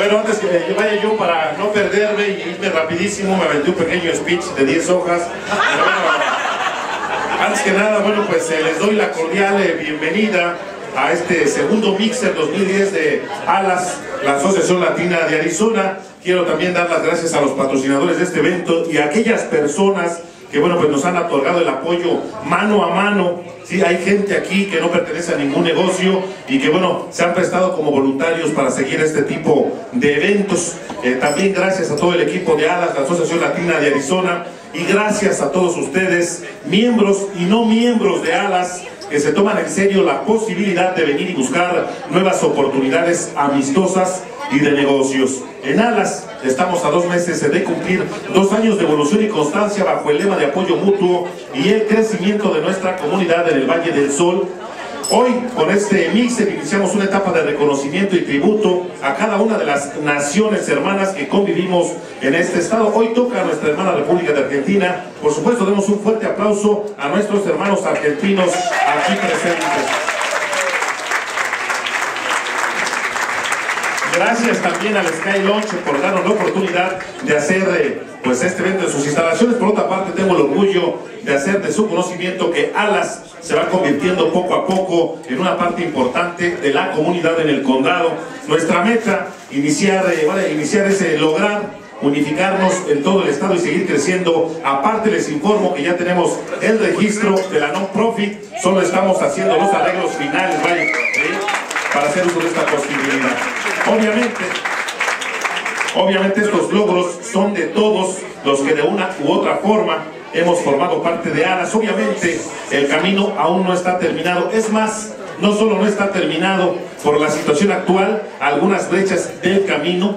Bueno, antes que vaya yo para no perderme y irme rapidísimo, me aventé un pequeño speech de 10 hojas. Antes que nada, bueno, pues eh, les doy la cordial eh, bienvenida a este segundo Mixer 2010 de ALAS, la Asociación Latina de Arizona. Quiero también dar las gracias a los patrocinadores de este evento y a aquellas personas que bueno, pues nos han otorgado el apoyo mano a mano. Sí, hay gente aquí que no pertenece a ningún negocio y que bueno, se han prestado como voluntarios para seguir este tipo de eventos. Eh, también gracias a todo el equipo de ALAS, la Asociación Latina de Arizona, y gracias a todos ustedes, miembros y no miembros de ALAS, que se toman en serio la posibilidad de venir y buscar nuevas oportunidades amistosas y de negocios. En Alas estamos a dos meses de cumplir dos años de evolución y constancia bajo el lema de apoyo mutuo y el crecimiento de nuestra comunidad en el Valle del Sol. Hoy, con este mixer, iniciamos una etapa de reconocimiento y tributo a cada una de las naciones hermanas que convivimos en este estado. Hoy toca a nuestra hermana República de Argentina. Por supuesto, demos un fuerte aplauso a nuestros hermanos argentinos aquí presentes. Gracias también al Sky Launch por darnos la oportunidad de hacer eh, pues este evento en sus instalaciones. Por otra parte, tengo el orgullo de hacer de su conocimiento que Alas se va convirtiendo poco a poco en una parte importante de la comunidad en el condado. Nuestra meta, iniciar, eh, iniciar es eh, lograr unificarnos en todo el estado y seguir creciendo. Aparte les informo que ya tenemos el registro de la non-profit, solo estamos haciendo los arreglos finales, para hacer uso de esta posibilidad. Obviamente, obviamente estos logros son de todos los que de una u otra forma hemos formado parte de ALAS. Obviamente el camino aún no está terminado. Es más, no solo no está terminado por la situación actual, algunas brechas del camino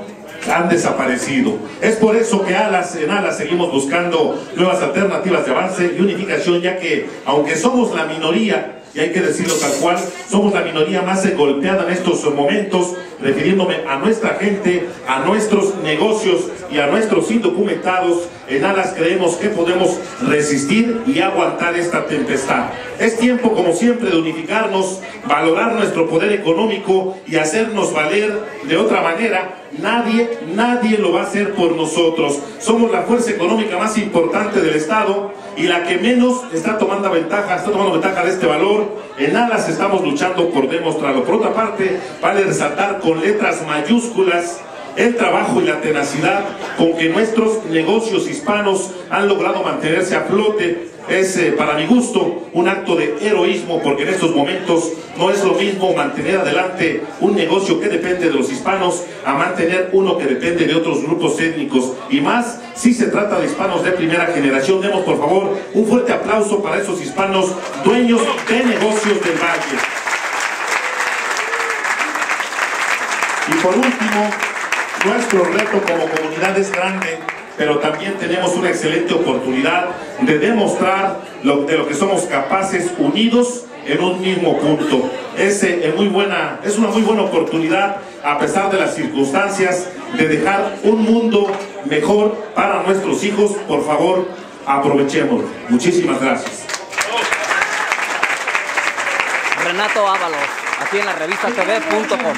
han desaparecido. Es por eso que Alas, en Alas seguimos buscando nuevas alternativas de avance y unificación, ya que aunque somos la minoría, y hay que decirlo tal cual, somos la minoría más golpeada en estos momentos, refiriéndome a nuestra gente, a nuestros negocios y a nuestros indocumentados, en alas creemos que podemos resistir y aguantar esta tempestad. Es tiempo, como siempre, de unificarnos, valorar nuestro poder económico y hacernos valer de otra manera. Nadie, nadie lo va a hacer por nosotros. Somos la fuerza económica más importante del Estado y la que menos está tomando ventaja, está tomando ventaja de este valor. En alas estamos luchando por demostrarlo. Por otra parte, vale resaltar con letras mayúsculas el trabajo y la tenacidad con que nuestros negocios hispanos han logrado mantenerse a flote es eh, para mi gusto un acto de heroísmo porque en estos momentos no es lo mismo mantener adelante un negocio que depende de los hispanos a mantener uno que depende de otros grupos étnicos y más si se trata de hispanos de primera generación. Demos por favor un fuerte aplauso para esos hispanos dueños de negocios del valle. Y por último, nuestro reto como comunidad es grande, pero también tenemos una excelente oportunidad de demostrar lo, de lo que somos capaces unidos en un mismo punto. Es, eh, muy buena, es una muy buena oportunidad, a pesar de las circunstancias, de dejar un mundo mejor para nuestros hijos. Por favor, aprovechemos. Muchísimas gracias. Renato Ábalos, aquí en la revista TV.com.